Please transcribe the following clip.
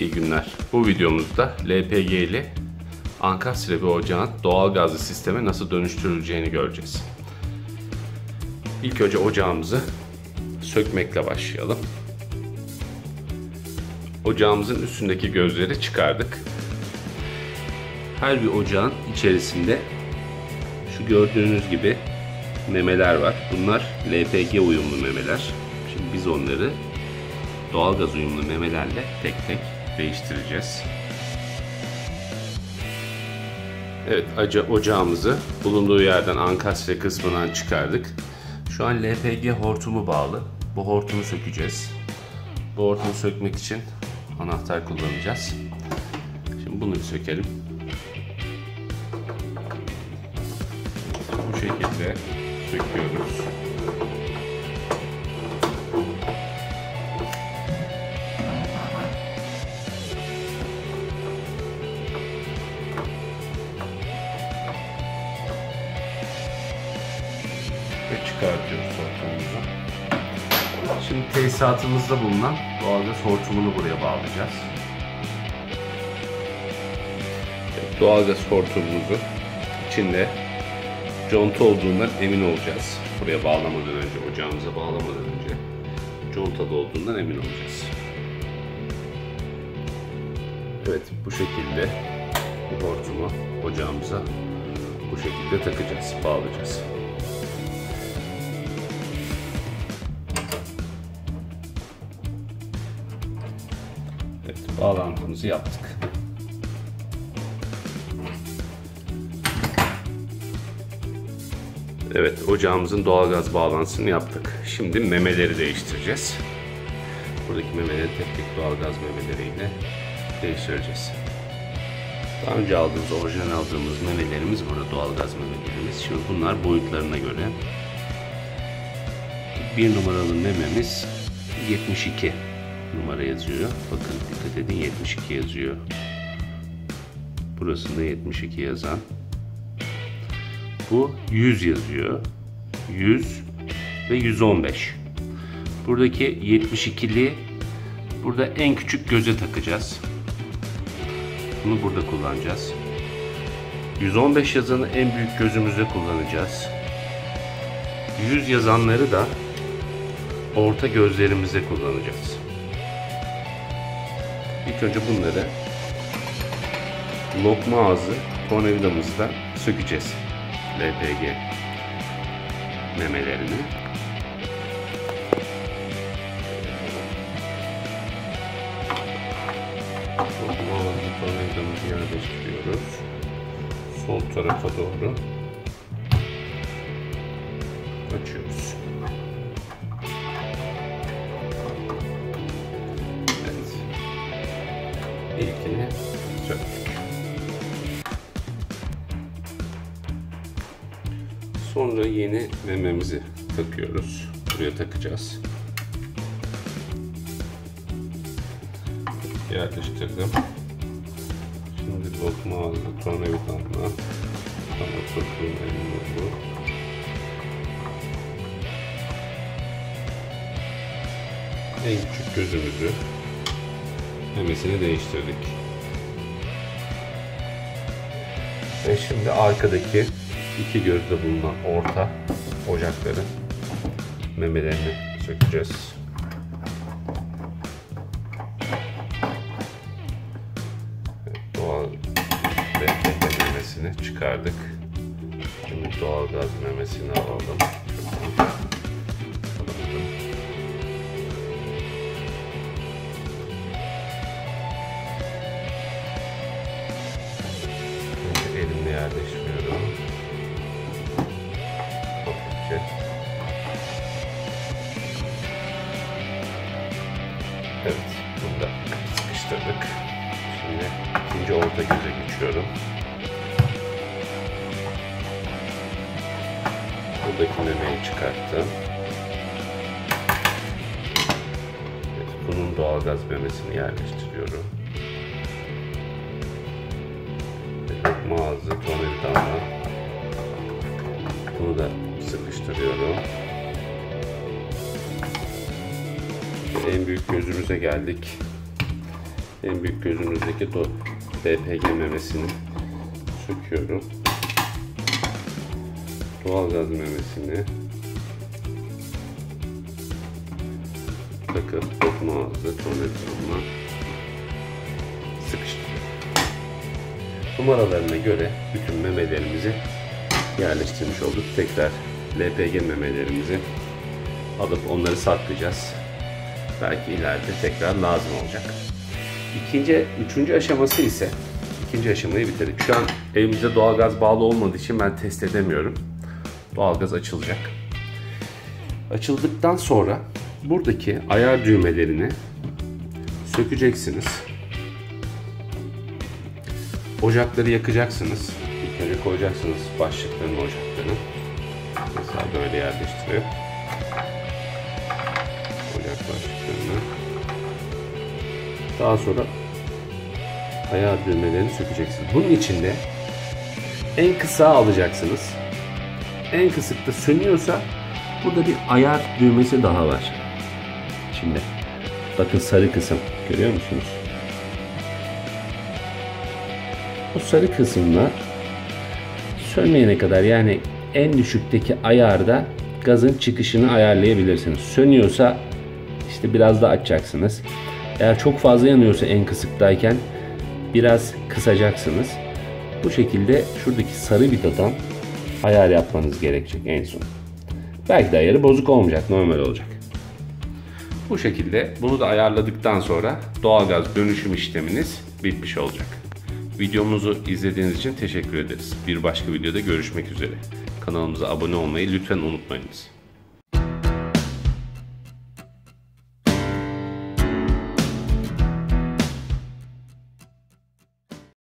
İyi günler. Bu videomuzda LPG ile ankastre bir ocağın doğal gazlı sisteme nasıl dönüştürüleceğini göreceğiz. İlk önce ocağımızı sökmekle başlayalım. Ocağımızın üstündeki gözleri çıkardık. Her bir ocağın içerisinde şu gördüğünüz gibi memeler var. Bunlar LPG uyumlu memeler. Şimdi biz onları doğalgaz uyumlu memelerle tek tek değiştireceğiz. Evet, acı ocağımızı bulunduğu yerden ankastre kısmından çıkardık. Şu an LPG hortumu bağlı. Bu hortumu sökeceğiz. Bu hortumu sökmek için anahtar kullanacağız. Şimdi bunu bir sökelim. Bu şekilde söküyoruz. Şimdi tesisatımızda bulunan doğalgaz hortumunu buraya bağlayacağız. Evet, doğalgaz hortumumuzu içinde conta olduğundan emin olacağız. Buraya bağlamadan önce, ocağımıza bağlamadan önce contada olduğundan emin olacağız. Evet, bu şekilde bu hortumu ocağımıza bu şekilde takacağız, bağlayacağız. Bağlantımızı yaptık. Evet, ocağımızın doğalgaz bağlantısını yaptık. Şimdi memeleri değiştireceğiz. Buradaki memeleri tek tek doğalgaz memeleriyle değiştireceğiz. Daha önce aldığımız, orijinal aldığımız memelerimiz burada doğalgaz memelerimiz. Şimdi bunlar boyutlarına göre. Bir numaralı mememiz 72 numara yazıyor. Bakın dikkat edin 72 yazıyor. Burasında 72 yazan. Bu 100 yazıyor. 100 ve 115. Buradaki 72'li burada en küçük göze takacağız. Bunu burada kullanacağız. 115 yazanı en büyük gözümüzde kullanacağız. 100 yazanları da orta gözlerimizde kullanacağız. İlk önce bunları lokma ağzı tornavidamızla sökeceğiz. LPG memelerini. Lokma ağzı tornavidamızı yerleştiriyoruz. Sol tarafa doğru açıyoruz. İlkini söktük. Sonra yeni mememizi takıyoruz. Buraya takacağız. Yerleştirdim. Şimdi lokma ağzı tornavidamla tam oturttuğum elimle bu. En küçük gözümüzü memesini değiştirdik. Ve şimdi arkadaki iki gözde bulunan orta ocakların memelerini sökeceğiz. Doğal memesini çıkardık. Şimdi doğal memesini alalım. Buradaki memeyi çıkarttım. Evet, bunun doğalgaz memesini yerleştiriyorum. Lokma ağzı tornavidamla bunu da sıkıştırıyorum. En büyük gözümüze geldik. en büyük gözünüzdeki do LPG memesini söküyorum. Doğalgaz memesini takıp dokuma ağzı tornavidamla sıkıştırıyorum. Numaralarına göre bütün memelerimizi yerleştirmiş olduk. Tekrar LPG memelerimizi alıp onları saklayacağız. Belki ileride tekrar lazım olacak. İkinci, üçüncü aşaması ise ikinci aşamayı bitirdik. Şu an evimizde doğalgaz bağlı olmadığı için ben test edemiyorum. Doğalgaz açılacak. Açıldıktan sonra buradaki ayar düğmelerini sökeceksiniz. Ocakları yakacaksınız. İlk önce koyacaksınız başlıklarını, ocaklarını. Mesela böyle yerleştirip ocak başlıklarını. Daha sonra ayar düğmelerini sökeceksiniz. Bunun içinde en kısa alacaksınız. En kısıkta sönüyorsa burada bir ayar düğmesi daha var. Şimdi bakın sarı kısım görüyor musunuz? Bu sarı kısımlar sönmeyene kadar yani en düşükteki ayarda gazın çıkışını ayarlayabilirsiniz. Sönüyorsa işte biraz da açacaksınız. Eğer çok fazla yanıyorsa en kısıktayken biraz kısacaksınız. Bu şekilde şuradaki sarı vidadan ayar yapmanız gerekecek en son. Belki de ayarı bozuk olmayacak, normal olacak. Bu şekilde bunu da ayarladıktan sonra doğalgaz dönüşüm işleminiz bitmiş olacak. Videomuzu izlediğiniz için teşekkür ederiz. Bir başka videoda görüşmek üzere. Kanalımıza abone olmayı lütfen unutmayınız.